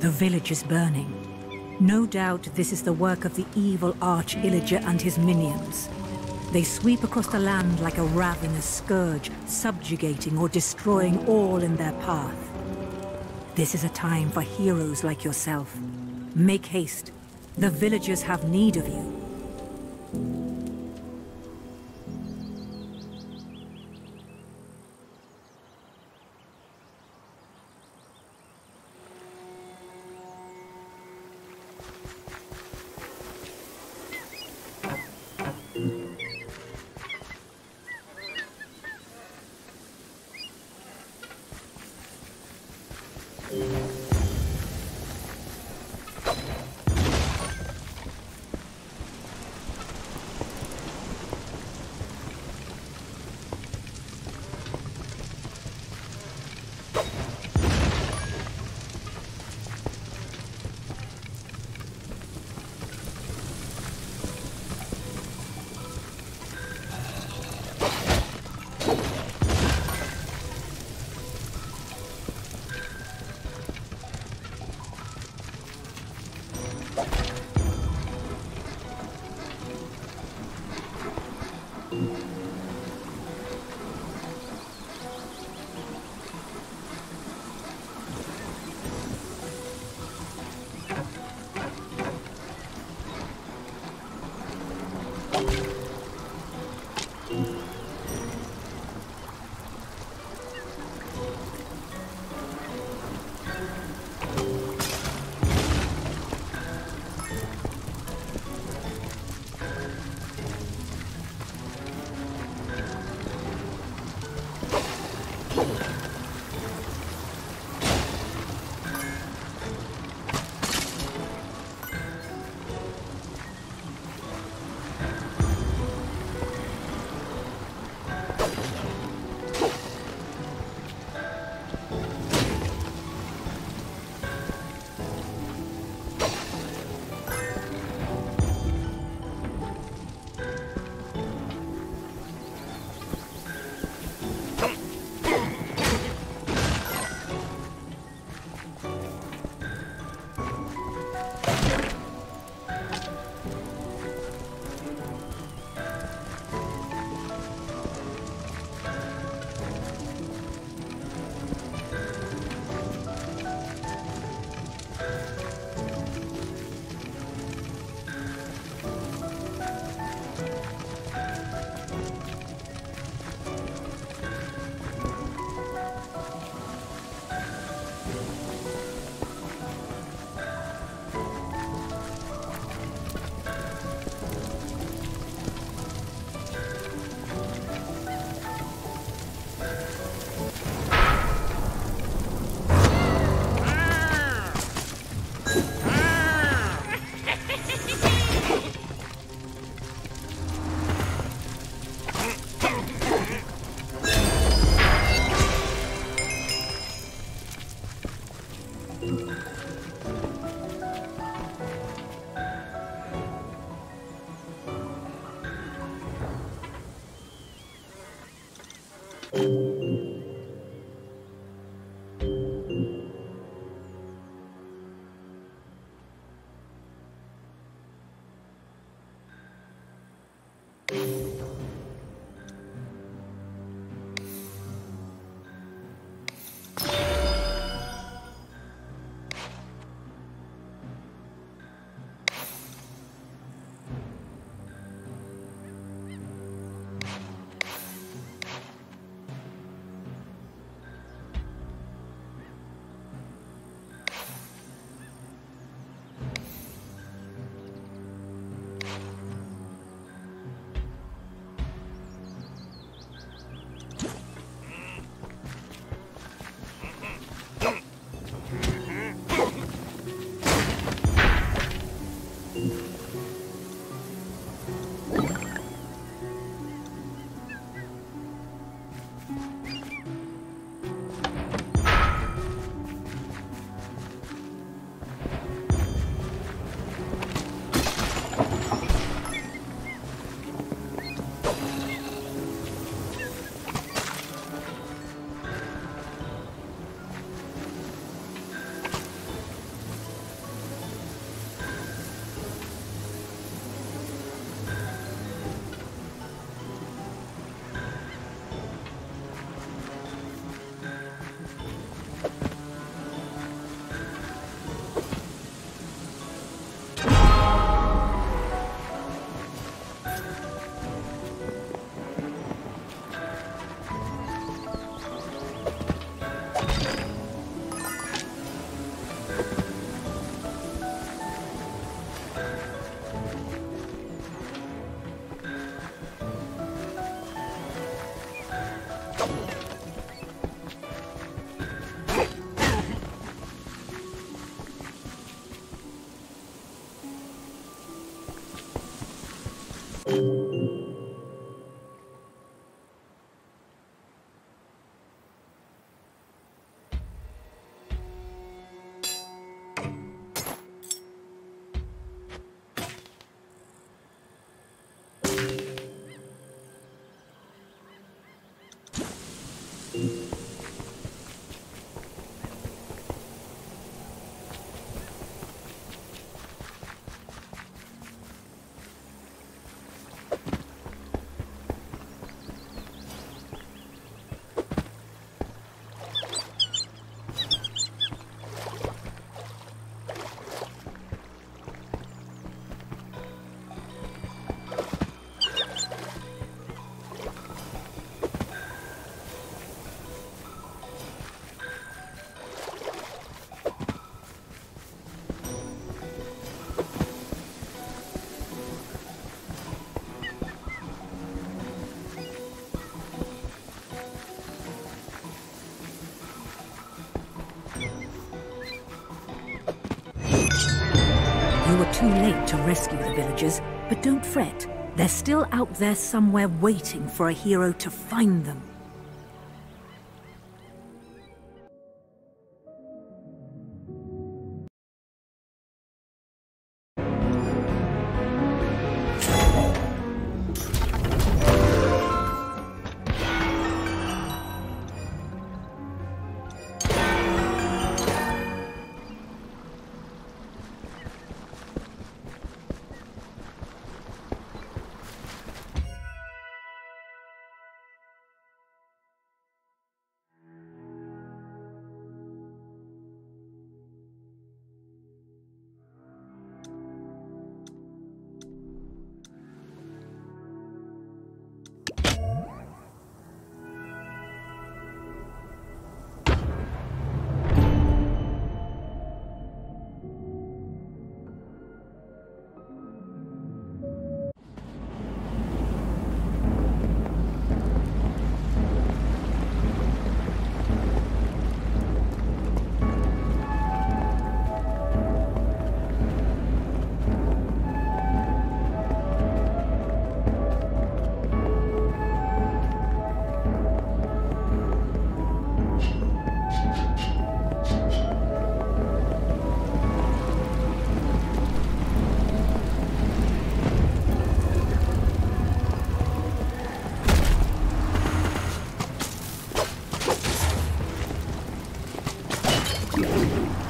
The village is burning. No doubt this is the work of the evil Arch Illager and his minions. They sweep across the land like a ravenous scourge, subjugating or destroying all in their path. This is a time for heroes like yourself. Make haste. The villagers have need of you. Too late to rescue the villagers, but don't fret. They're still out there somewhere waiting for a hero to find them. あ。